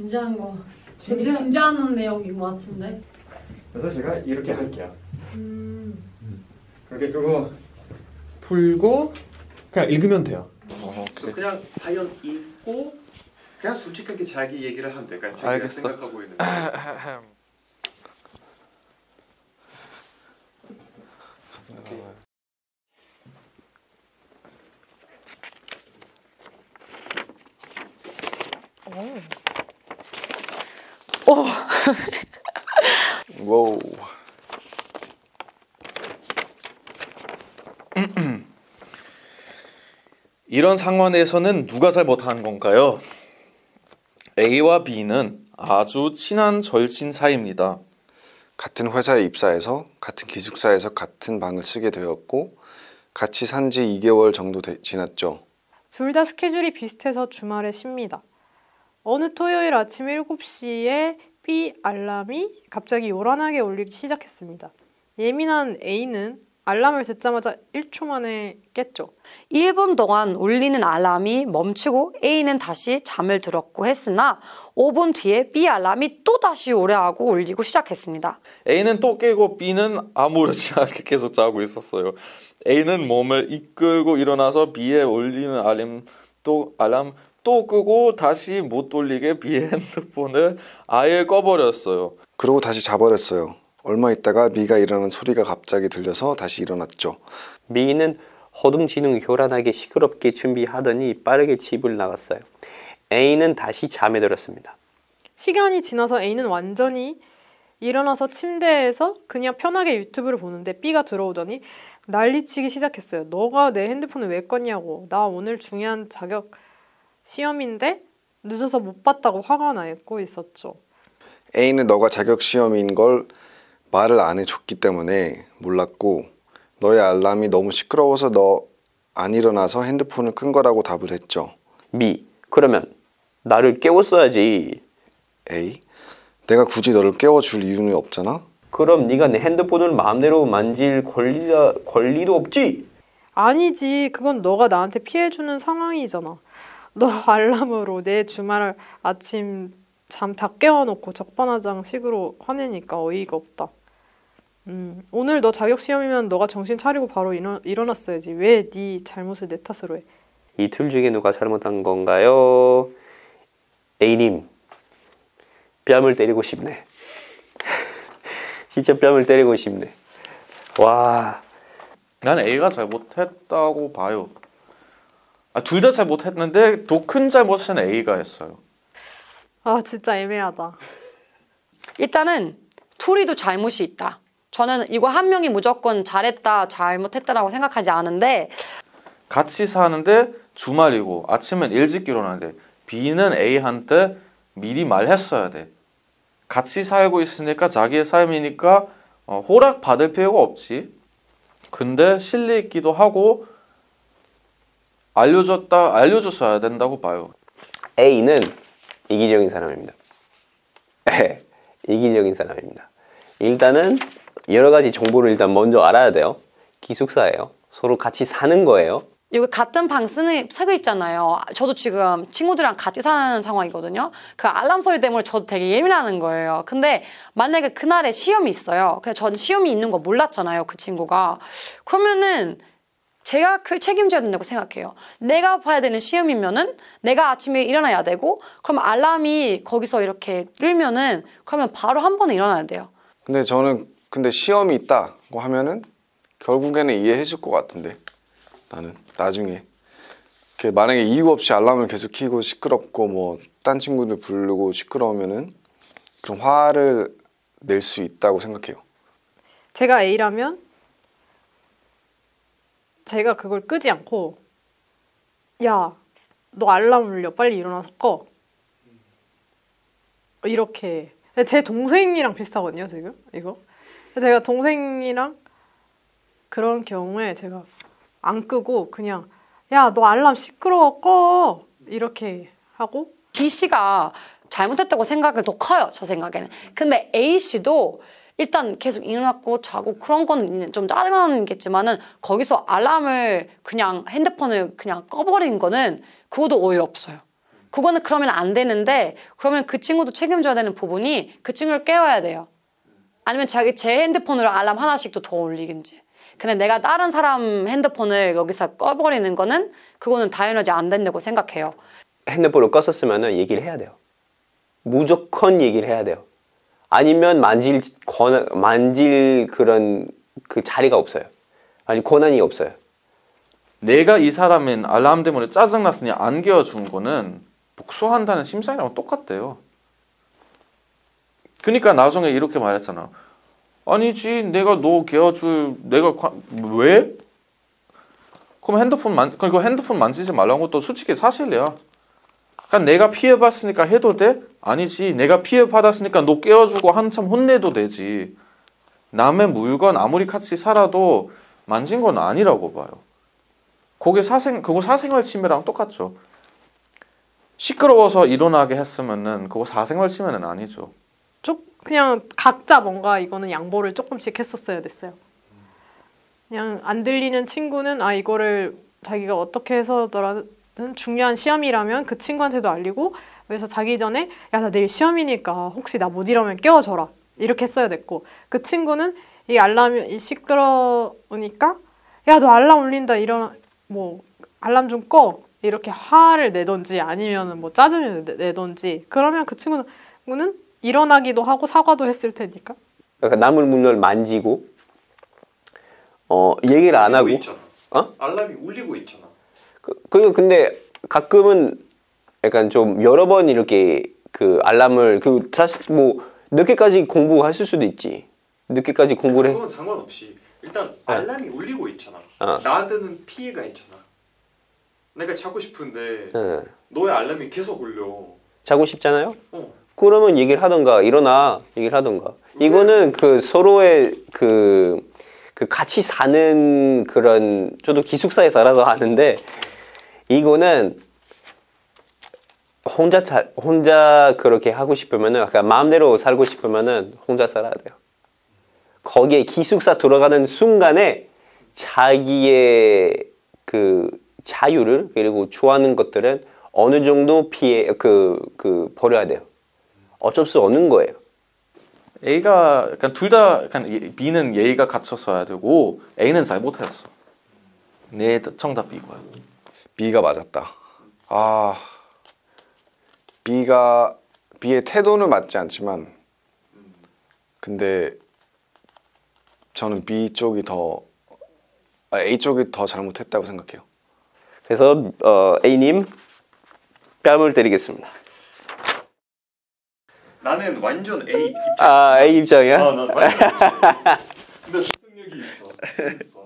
진지한 거 되게 진지한 내용인 것 같은데. 그래서 제가 이렇게 할게요. 음. 그렇게 그거 풀고 그냥 읽으면 돼요. 어, 그래서 그냥 사연 읽고 그냥 솔직하게 자기 얘기를 하면 돼. 그냥 자기가 알겠어. 생각하고 있는 거. Wow. 이런 상황에서는 누가 잘못한 건가요? A와 B는 아주 친한 절친 사이입니다. 같은 회사에 입사해서 같은 기숙사에서 같은 방을 쓰게 되었고 같이 산 지 2개월 정도 되- 지났죠. 둘 다 스케줄이 비슷해서 주말에 쉽니다. 어느 토요일 아침 7시에 B 알람이 갑자기 요란하게 울리기 시작했습니다. 예민한 A는 알람을 듣자마자 1초 만에 깼죠. 1분 동안 울리는 알람이 멈추고 A는 다시 잠을 들었고 했으나 5분 뒤에 B 알람이 또 다시 오래하고 울리고 시작했습니다. A는 또 깨고 B는 아무렇지 않게 계속 자고 있었어요. A는 몸을 이끌고 일어나서 B의 울리는 알람 또 알람 또 끄고 다시 못 돌리게 B의 핸드폰을 아예 꺼버렸어요. 그러고 다시 자버렸어요. 얼마 있다가 B가 일어나는 소리가 갑자기 들려서 다시 일어났죠. 미는 허둥지둥 요란하게 시끄럽게 준비하더니 빠르게 집을 나갔어요. A는 다시 잠에 들었습니다. 시간이 지나서 A는 완전히 일어나서 침대에서 그냥 편하게 유튜브를 보는데 B가 들어오더니 난리치기 시작했어요. 너가 내 핸드폰을 왜 껐냐고. 나 오늘 중요한 자격 시험인데 늦어서 못 봤다고 화가 나고 있었죠. A는 너가 자격 시험인 걸 말을 안 해줬기 때문에 몰랐고 너의 알람이 너무 시끄러워서 너 안 일어나서 핸드폰을 끈 거라고 답을 했죠. 미, 그러면 나를 깨웠어야지. A 내가 굳이 너를 깨워줄 이유는 없잖아. 그럼 네가 내 핸드폰을 마음대로 만질 권리가, 권리도 없지? 아니지. 그건 너가 나한테 피해주는 상황이잖아. 너 알람으로 내 주말 아침 잠 다 깨워놓고 적반하장 식으로 화내니까 어이가 없다. 음, 오늘 너 자격 시험이면 너가 정신 차리고 바로 일어, 일어났어야지. 왜 네 잘못을 내 탓으로 해? 이 둘 중에 누가 잘못한 건가요? A님, 뺨을 때리고 싶네. 진짜 뺨을 때리고 싶네. 와, 난 A가 잘못했다고 봐요. 아, 둘 다 잘 못했는데 더 큰 잘못은 A가 했어요. 아 진짜 애매하다. 일단은 둘이도 잘못이 있다. 저는 이거 한 명이 무조건 잘했다, 잘못했다라고 생각하지 않은데 같이 사는데 주말이고 아침엔 일찍 일어나는데 B는 A한테 미리 말했어야 돼. 같이 살고 있으니까 자기의 삶이니까 어, 허락 받을 필요가 없지. 근데 실리 있기도 하고 알려줬다 알려줬어야 된다고 봐요. A는 이기적인 사람입니다. 이기적인 사람입니다. 일단은 여러 가지 정보를 일단 먼저 알아야 돼요. 기숙사예요. 서로 같이 사는 거예요. 여기 같은 방 쓰는 쓰고 있잖아요. 저도 지금 친구들이랑 같이 사는 상황이거든요. 그 알람 소리 때문에 저도 되게 예민하는 거예요. 근데 만약에 그날에 시험이 있어요. 그래서 전 시험이 있는 거 몰랐잖아요. 그 친구가. 그러면은 제가 그 책임져야 된다고 생각해요. 내가 봐야 되는 시험이면은 내가 아침에 일어나야 되고 그럼 알람이 거기서 이렇게 뜨면은 그러면 바로 한 번에 일어나야 돼요. 근데 저는 근데 시험이 있다고 하면은 결국에는 이해해 줄 것 같은데 나는 나중에 만약에 이유 없이 알람을 계속 켜고 시끄럽고 뭐 딴 친구들 부르고 시끄러우면은 그럼 화를 낼 수 있다고 생각해요. 제가 A라면 제가 그걸 끄지 않고 야, 너 알람 울려. 빨리 일어나서 꺼. 이렇게. 제 동생이랑 비슷하거든요, 지금. 이거. 제가 동생이랑 그런 경우에 제가 안 끄고 그냥 야, 너 알람 시끄러워. 꺼. 이렇게 하고 B 씨가 잘못했다고 생각을 더 커요. 저 생각에는. 근데 A 씨도 일단 계속 일어났고 자고 그런 거는 좀 짜증나는 겠지만은 거기서 알람을 그냥 핸드폰을 그냥 꺼버린 거는 그것도 오해 없어요. 그거는 그러면 안 되는데 그러면 그 친구도 책임져야 되는 부분이 그 친구를 깨워야 돼요. 아니면 자기 제 핸드폰으로 알람 하나씩도 더 올리든지. 근데 내가 다른 사람 핸드폰을 여기서 꺼버리는 거는 그거는 당연하지 안 된다고 생각해요. 핸드폰을 껐었으면 얘기를 해야 돼요. 무조건 얘기를 해야 돼요. 아니면 만질 권 만질 그런 그 자리가 없어요. 아니 권한이 없어요. 내가 이 사람인 알람 때문에 짜증났으니 안 깨워준 거는 복수한다는 심상이랑 똑같대요. 그러니까 나중에 이렇게 말했잖아. 아니지, 내가 너 깨워줄, 내가 과- 왜? 그럼 핸드폰 만, 그리고 핸드폰 만지지 말라는 것도 솔직히 사실이야. 그러니까 내가 피해봤으니까 해도 돼? 아니지, 내가 피해받았으니까 너 깨워주고 한참 혼내도 되지. 남의 물건 아무리 같이 살아도 만진 건 아니라고 봐요. 그게 사생 그거 사생활 침해랑 똑같죠. 시끄러워서 일어나게 했으면은 그거 사생활 침해는 아니죠. 좀 그냥 각자 뭔가 이거는 양보를 조금씩 했었어야 됐어요. 그냥 안 들리는 친구는 아 이거를 자기가 어떻게 해서더라든 중요한 시험이라면 그 친구한테도 알리고 그래서 자기 전에 야 나 내일 시험이니까 혹시 나 못 일어나면 깨워줘라 이렇게 했어야 됐고 그 친구는 이 알람이 시끄러우니까 야 너 알람 울린다 일어나 뭐 알람 좀 꺼 이렇게 화를 내던지 아니면 뭐 짜증을 내- 내던지 그러면 그 친구는 일어나기도 하고 사과도 했을 테니까. 그러니까 남을 문을 만지고 어 얘기를 안 하고 있잖아. 어? 알람이 울리고 있잖아. 그, 그 근데 가끔은 약간 좀 여러 번 이렇게 그 알람을 그 사실 뭐 늦게까지 공부했을 수도 있지. 늦게까지 공부를 해. 그건 상관없이 일단 알람이 울리고 있잖아. 어. 나한테는 피해가 있잖아. 내가 자고 싶은데 응. 너의 알람이 계속 울려. 자고 싶잖아요. 어. 그러면 얘기를 하던가 일어나 얘기를 하던가. 이거는 그 서로의 그, 그 같이 사는 그런 저도 기숙사에 살아서 하는데 이거는 혼자 자, 혼자 그렇게 하고 싶으면은 약간 마음대로 살고 싶으면은 혼자 살아야 돼요. 거기에 기숙사 들어가는 순간에 자기의 그 자유를 그리고 좋아하는 것들은 어느 정도 피해 그, 그 버려야 돼요. 어쩔 수 없는 거예요. A가 약간 둘 다 약간 예- B는 예의가 갖췄어야 되고 A는 잘 못했어. 내 정답 이거야. B가 맞았다. 아 B가 B의 태도는 맞지 않지만 근데 저는 B 쪽이 더 아, A 쪽이 더 잘못했다고 생각해요. 그래서 어, A님 뺨을 때리겠습니다. 나는 완전 A 입장. 아 A 입장이야? 아, 난 완전. 근데 설득력이 있어.